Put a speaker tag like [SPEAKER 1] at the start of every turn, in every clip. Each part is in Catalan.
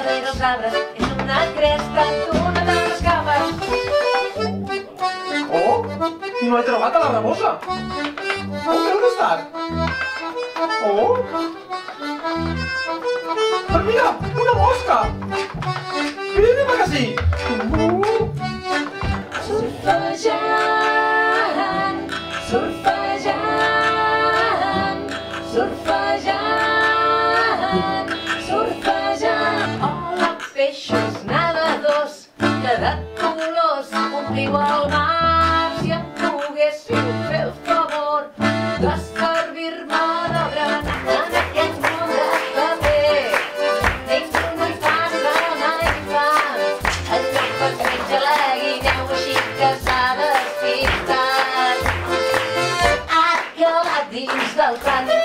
[SPEAKER 1] darrere els arbres, és una cresta d'una d'altres cames.
[SPEAKER 2] Oh, no he trobat a la rabosa. On deu estar? Oh. Però mira, una mosca! Mira que sí! Uh.
[SPEAKER 1] Surfejant, ompliu el mar. Si em poguéssiu fer el favor de servir-me de berenar en aquest món de paper. No hi passa mai fan. El cap es menja la guineu així que s'ha. Ha acabat dins del tanc.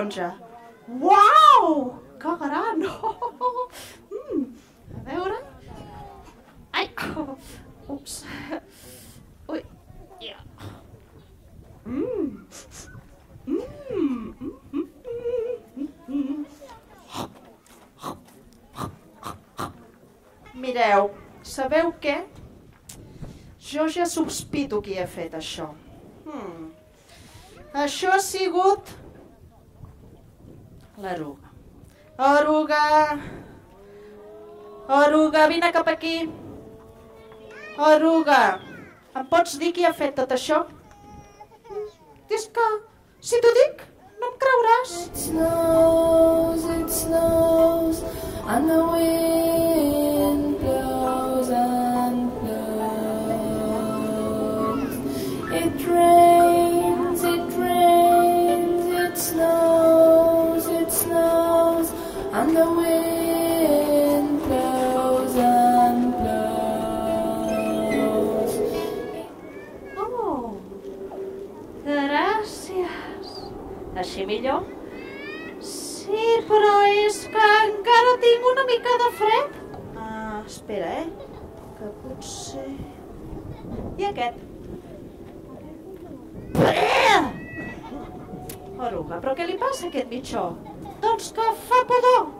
[SPEAKER 3] Taronja. Uau! Que gran! Mm. A veure... Ai! Ups! Ui! Ja. Mmm! Mireu, sabeu què? Jo ja sospito qui ha fet això. Hmm. Això ha sigut l'eruga. Eruga! Eruga, vine cap aquí. Eruga, em pots dir qui ha fet tot això? És que, si t'ho dic, no em creuràs.
[SPEAKER 4] It snows, it snows, and the wind blows and blows. It rains,
[SPEAKER 3] Així millor? Sí, però és que encara tinc una mica de fred. Ah, espera, eh? Que potser... I aquest? Oruga, però què li passa a aquest mitjó? Doncs que fa pudor.